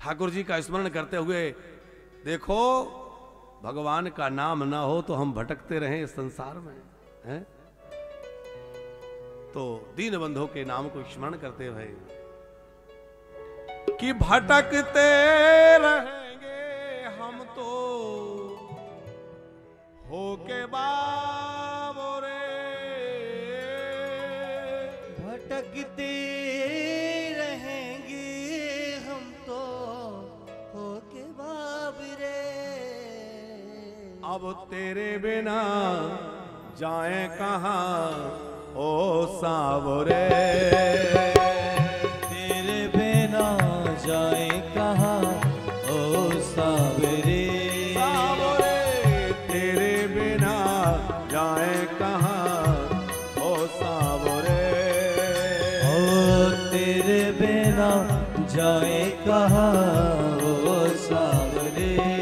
ठाकुर जी का स्मरण करते हुए, देखो, भगवान का नाम ना हो तो हम भटकते रहे इस संसार में, हैं? तो दीन बंधु के नाम को स्मरण करते हुए, कि भटकते रहेंगे हम तो हो के बाबोरे। भटकते अब तेरे बिना जाए कहाँ? ओ सावरे। तेरे बिना जाए कहाँ? ओ सावरे। सावरे तेरे बिना जाए कहाँ? ओ सावरे। ओ तेरे बिना जाए कहाँ? ओ सावरे।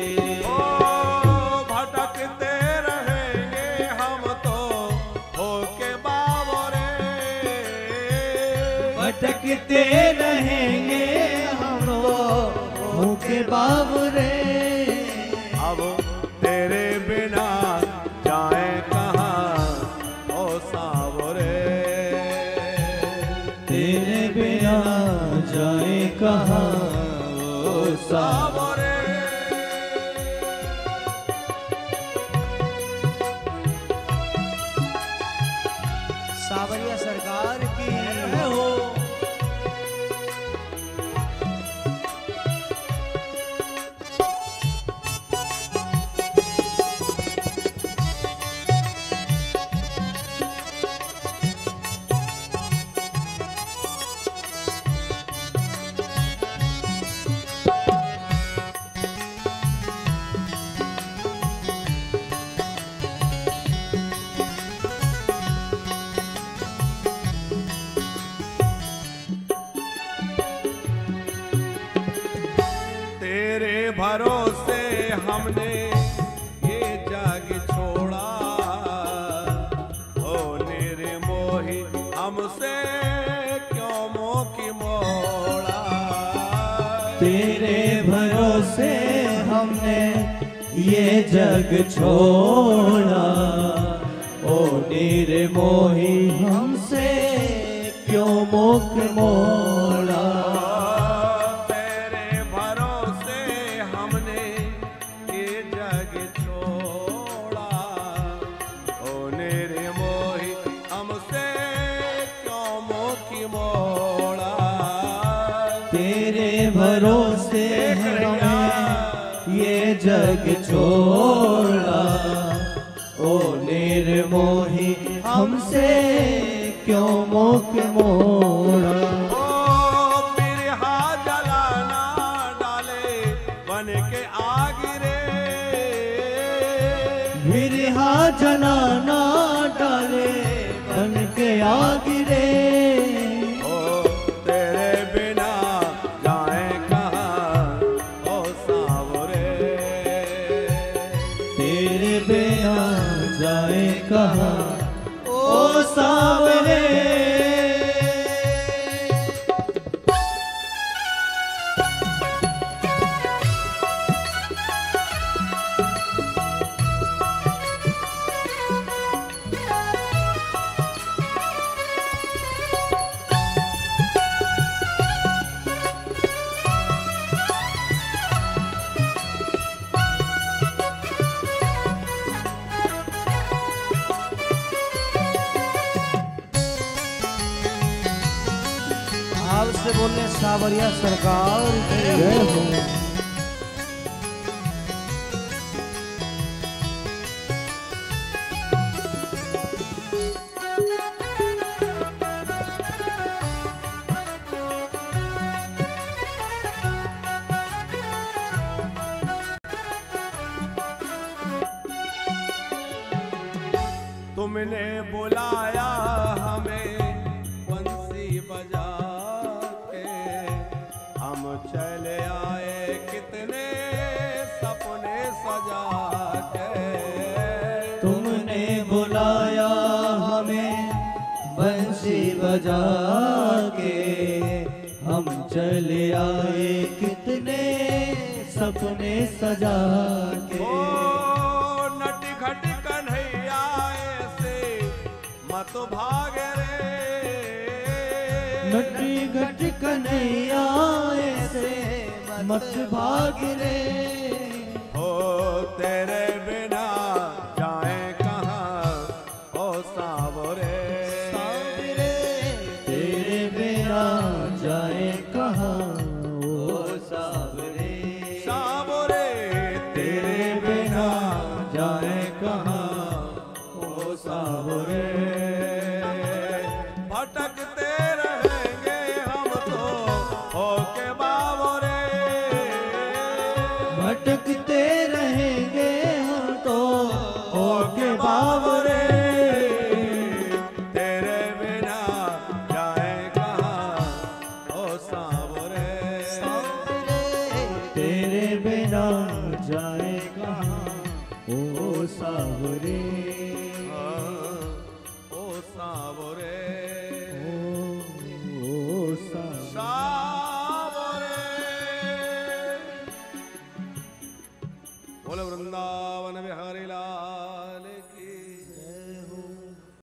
भटकते रहेंगे हम होके बाबरे अब तेरे बिना जाए कहाँ ओ सावरे? तेरे बिना जाए कहाँ ओ सावरे सावरे? सावरिया सरकार की है हो। हमने ये जग छोड़ा। ओ निर्मोही, हमसे क्यों मोह मोड़ा? तेरे भरोसे हमने ये जग छोड़ा। ओ निर्मोही, हमसे क्यों मुख मोड़ा? भरोसे ये जग छोड़ा। ओ निर्मोही हमसे क्यों मुख मोड़ा? बन के आग रे ओ तेरे बिना जाए कहा? ओ सावरे। तेरे बिना जाए कहाँ? ओ सावरे। भाव से बोलने सावरिया सरकार जय हो। तुमने बुलाया हमें बंसी बजा चले आए कितने सपने सजा के। तुमने बुलाया हमें बंसी बजा के हम चले आए कितने सपने सजा के। नटी घट कन्हैया ऐसे मत भाग रे। हो तेरे बिना जाए कहाँ? ओ सावरे सावरे तेरे बिना जाए कहाँ? ओ सावरे सावरे तेरे बिना जाए कहाँ? ओ सावरे तेरे बिना जाए कहाँ? ओ सावरे।